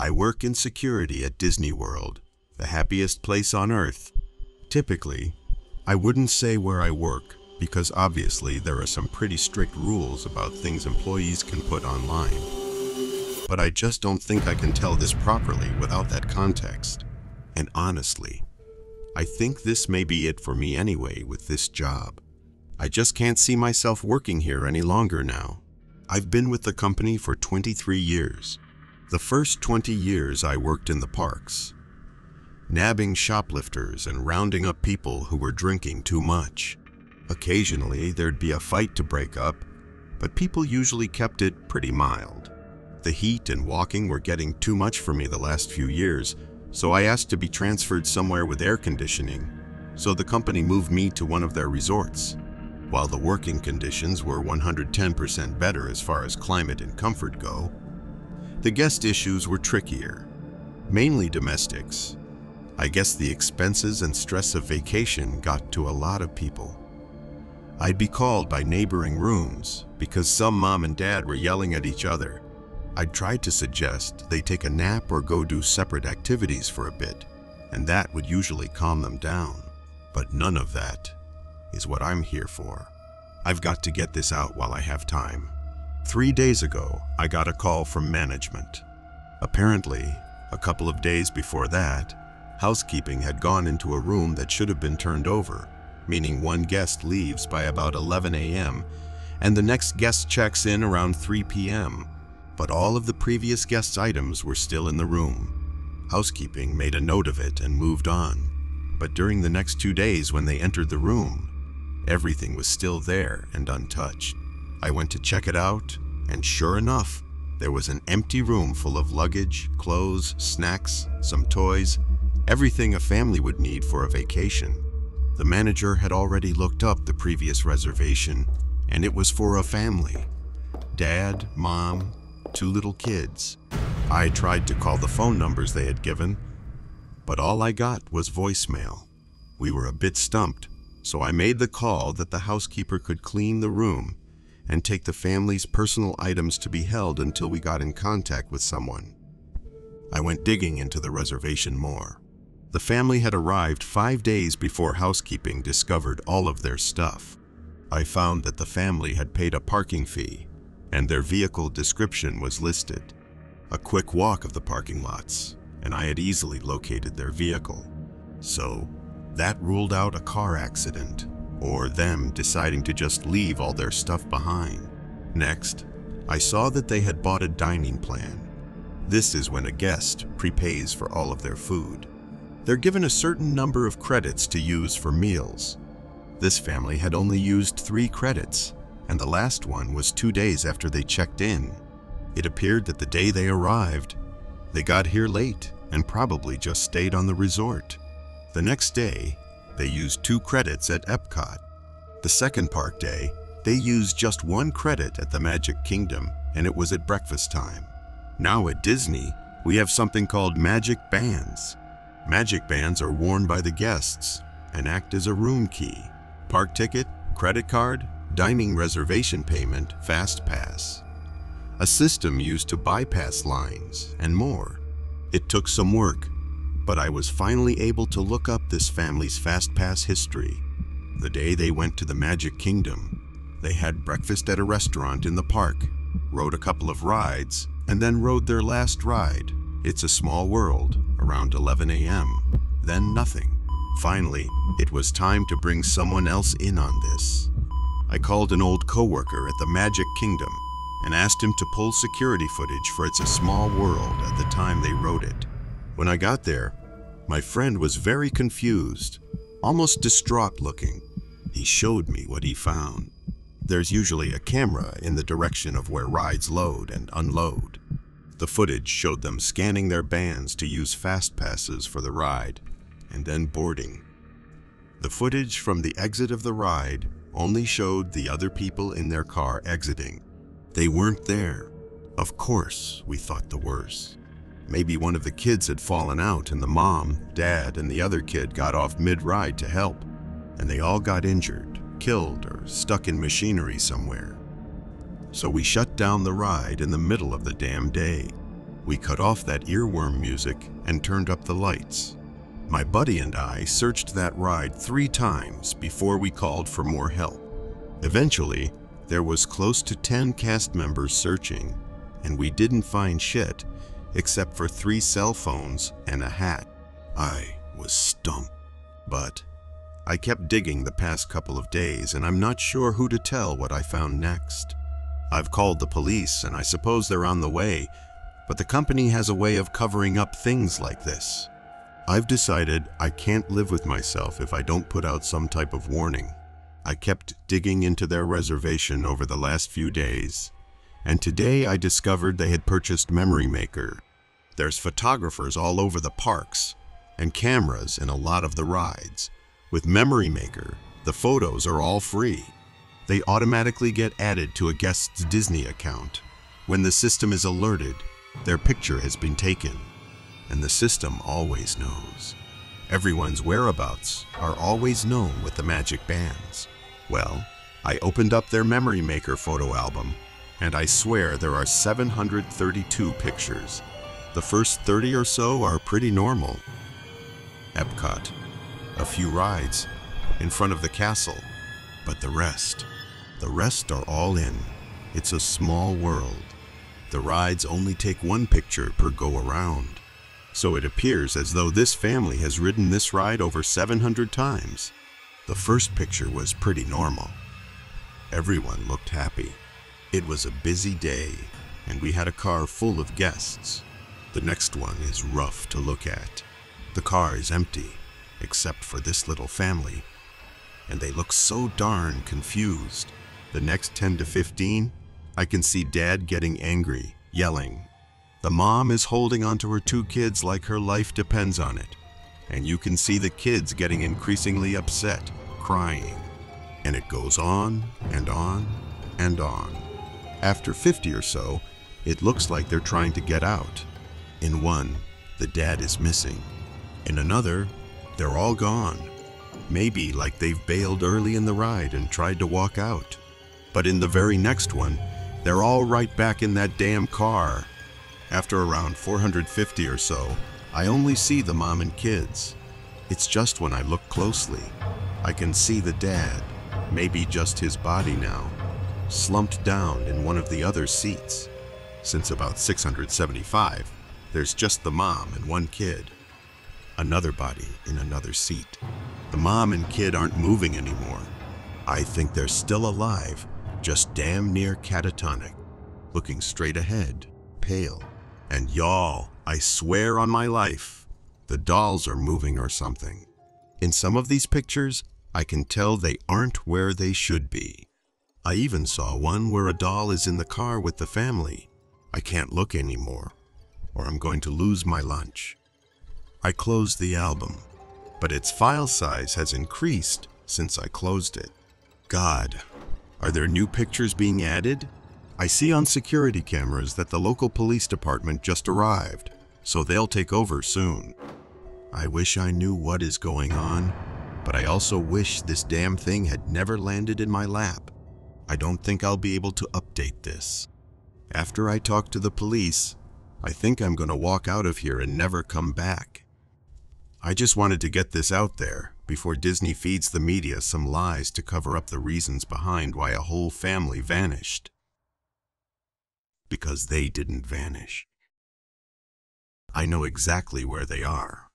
I work in security at Disney World, the happiest place on earth. Typically, I wouldn't say where I work because obviously there are some pretty strict rules about things employees can put online. But I just don't think I can tell this properly without that context. And honestly, I think this may be it for me anyway with this job. I just can't see myself working here any longer now. I've been with the company for 23 years. The first 20 years I worked in the parks, nabbing shoplifters and rounding up people who were drinking too much. Occasionally, there'd be a fight to break up, but people usually kept it pretty mild. The heat and walking were getting too much for me the last few years, so I asked to be transferred somewhere with air conditioning, so the company moved me to one of their resorts. While the working conditions were 110% better as far as climate and comfort go, the guest issues were trickier, mainly domestics. I guess the expenses and stress of vacation got to a lot of people. I'd be called by neighboring rooms because some mom and dad were yelling at each other. I'd tried to suggest they take a nap or go do separate activities for a bit, and that would usually calm them down. But none of that is what I'm here for. I've got to get this out while I have time. Three days ago, I got a call from management. Apparently, a couple of days before that, housekeeping had gone into a room that should have been turned over meaning one guest leaves by about 11 a.m. and the next guest checks in around 3 p.m. But all of the previous guests' items were still in the room. Housekeeping made a note of it and moved on. But during the next two days when they entered the room, everything was still there and untouched. I went to check it out, and sure enough, there was an empty room full of luggage, clothes, snacks, some toys, everything a family would need for a vacation. The manager had already looked up the previous reservation, and it was for a family. Dad, mom, two little kids. I tried to call the phone numbers they had given, but all I got was voicemail. We were a bit stumped, so I made the call that the housekeeper could clean the room and take the family's personal items to be held until we got in contact with someone. I went digging into the reservation more. The family had arrived five days before housekeeping discovered all of their stuff. I found that the family had paid a parking fee, and their vehicle description was listed. A quick walk of the parking lots, and I had easily located their vehicle. So, that ruled out a car accident, or them deciding to just leave all their stuff behind. Next, I saw that they had bought a dining plan. This is when a guest prepays for all of their food. They're given a certain number of credits to use for meals. This family had only used three credits, and the last one was two days after they checked in. It appeared that the day they arrived, they got here late and probably just stayed on the resort. The next day, they used two credits at Epcot. The second park day, they used just one credit at the Magic Kingdom, and it was at breakfast time. Now at Disney, we have something called Magic Bands. Magic bands are worn by the guests and act as a room key. Park ticket, credit card, dining reservation payment, fast pass. A system used to bypass lines and more. It took some work, but I was finally able to look up this family's fast pass history. The day they went to the Magic Kingdom, they had breakfast at a restaurant in the park, rode a couple of rides, and then rode their last ride, It's a Small World, around 11 a.m. Then nothing. Finally, it was time to bring someone else in on this. I called an old coworker at the Magic Kingdom and asked him to pull security footage for It's a Small World at the time they rode it. When I got there, my friend was very confused, almost distraught looking. He showed me what he found. There's usually a camera in the direction of where rides load and unload. The footage showed them scanning their bands to use fast passes for the ride, and then boarding. The footage from the exit of the ride only showed the other people in their car exiting. They weren't there. Of course, we thought the worst. Maybe one of the kids had fallen out and the mom, dad, and the other kid got off mid-ride to help, and they all got injured, killed, or stuck in machinery somewhere so we shut down the ride in the middle of the damn day. We cut off that earworm music and turned up the lights. My buddy and I searched that ride three times before we called for more help. Eventually, there was close to 10 cast members searching, and we didn't find shit except for three cell phones and a hat. I was stumped. But I kept digging the past couple of days, and I'm not sure who to tell what I found next. I've called the police, and I suppose they're on the way, but the company has a way of covering up things like this. I've decided I can't live with myself if I don't put out some type of warning. I kept digging into their reservation over the last few days, and today I discovered they had purchased Memory Maker. There's photographers all over the parks, and cameras in a lot of the rides. With Memory Maker, the photos are all free. They automatically get added to a guest's Disney account. When the system is alerted, their picture has been taken, and the system always knows. Everyone's whereabouts are always known with the magic bands. Well, I opened up their Memory Maker photo album, and I swear there are 732 pictures. The first 30 or so are pretty normal. Epcot, a few rides in front of the castle, but the rest, the rest are all in. It's a small world. The rides only take one picture per go around. So it appears as though this family has ridden this ride over 700 times. The first picture was pretty normal. Everyone looked happy. It was a busy day, and we had a car full of guests. The next one is rough to look at. The car is empty, except for this little family, and they look so darn confused. The next 10 to 15, I can see Dad getting angry, yelling. The mom is holding onto her two kids like her life depends on it, and you can see the kids getting increasingly upset, crying. And it goes on and on and on. After 50 or so, it looks like they're trying to get out. In one, the dad is missing. In another, they're all gone. Maybe like they've bailed early in the ride and tried to walk out. But in the very next one, they're all right back in that damn car. After around 450 or so, I only see the mom and kids. It's just when I look closely, I can see the dad, maybe just his body now, slumped down in one of the other seats. Since about 675, there's just the mom and one kid another body in another seat. The mom and kid aren't moving anymore. I think they're still alive, just damn near catatonic, looking straight ahead, pale. And y'all, I swear on my life, the dolls are moving or something. In some of these pictures, I can tell they aren't where they should be. I even saw one where a doll is in the car with the family. I can't look anymore, or I'm going to lose my lunch. I closed the album, but its file size has increased since I closed it. God, are there new pictures being added? I see on security cameras that the local police department just arrived, so they'll take over soon. I wish I knew what is going on, but I also wish this damn thing had never landed in my lap. I don't think I'll be able to update this. After I talk to the police, I think I'm going to walk out of here and never come back. I just wanted to get this out there before Disney feeds the media some lies to cover up the reasons behind why a whole family vanished. Because they didn't vanish. I know exactly where they are.